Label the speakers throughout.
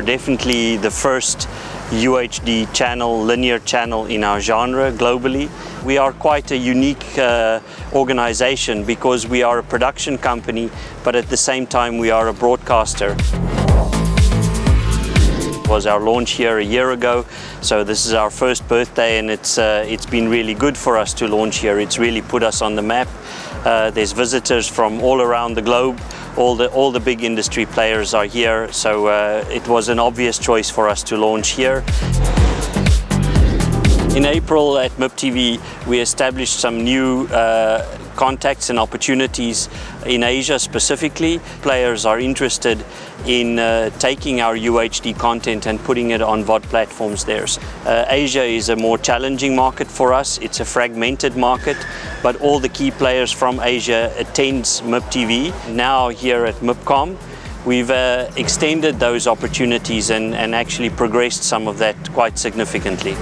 Speaker 1: definitely the first UHD channel, linear channel in our genre globally. We are quite a unique uh, organization because we are a production company, but at the same time we are a broadcaster was our launch here a year ago. So this is our first birthday and it's, uh, it's been really good for us to launch here. It's really put us on the map. Uh, there's visitors from all around the globe. All the, all the big industry players are here. So uh, it was an obvious choice for us to launch here. In April at MIPTV, we established some new uh, contacts and opportunities in Asia specifically. Players are interested in uh, taking our UHD content and putting it on VOD platforms there. Uh, Asia is a more challenging market for us. It's a fragmented market, but all the key players from Asia attends MIPTV. Now here at MIPCOM, we've uh, extended those opportunities and, and actually progressed some of that quite significantly.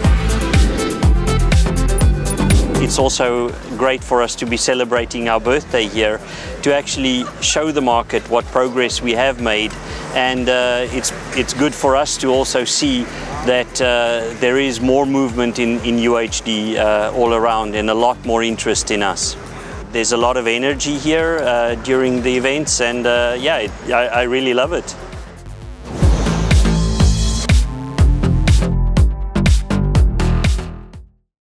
Speaker 1: It's also great for us to be celebrating our birthday here to actually show the market what progress we have made and uh, it's, it's good for us to also see that uh, there is more movement in, in UHD uh, all around and a lot more interest in us. There's a lot of energy here uh, during the events and uh, yeah, it, I, I really love it.